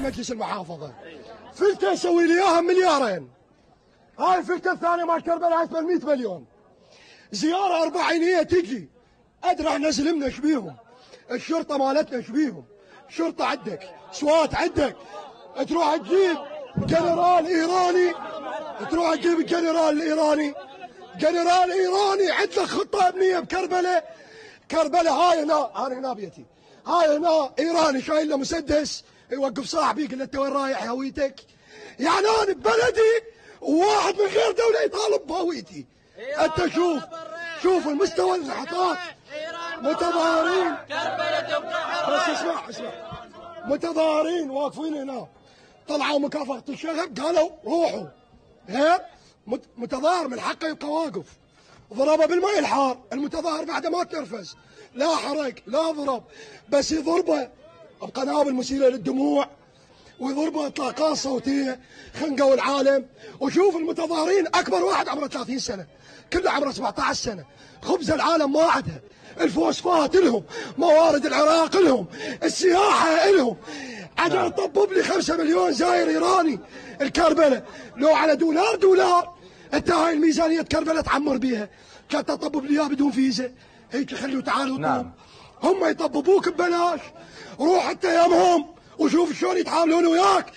المجلس المحافظة. فلكة يسوي لي إياها مليارين. هاي الفلكة الثانية مال كربلاء اسمها 100 مليون. زيارة أربعينية تجي. أدري إحنا زلمنا إيش بيهم. الشرطة مالتنا إيش بيهم. شرطة عندك SWAT عندك. تروح تجيب جنرال إيراني. تروح تجيب الجنرال الايراني جنرال إيراني عندك خطة أمنية بكربلاء. كربلاء هاي هنا أنا هنا بيتي. هاي هنا إيراني شايل له مسدس. يوقف صاحبي يقول له أنت وين رايح هويتك يعني أنا ببلدي وواحد من غير دولة يطالب بهويتي. أنت شوف شوف المستوى الانحطاط متظاهرين. بس اسمع اسمع. متظاهرين واقفين هنا. طلعوا مكافحه الشغب قالوا روحوا. ها مت- متظاهر من حقه يبقى واقف. ضربه بالماء الحار. المتظاهر بعد ما تنرفز. لا حرق لا ضرب. بس يضربه. بقنابل مسيله للدموع ويضربوا اطلاقات صوتية خنقوا العالم وشوف المتظاهرين أكبر واحد عمره 30 سنة كله عمره 17 سنة. خبز العالم ما عندها الفوسفات لهم موارد العراق لهم السياحة لهم. عجل طبب لي 5 مليون زاير إيراني. الكربلة لو على دولار دولار. أنت هاي الميزانية كربلة تعمر بيها. كانت تطبب لي بدون فيزا. هيك خلوا تعالوا نعم. هم يطببوك ببلاش. روح انت يمهم وشوف شلون يتعاملون وياك.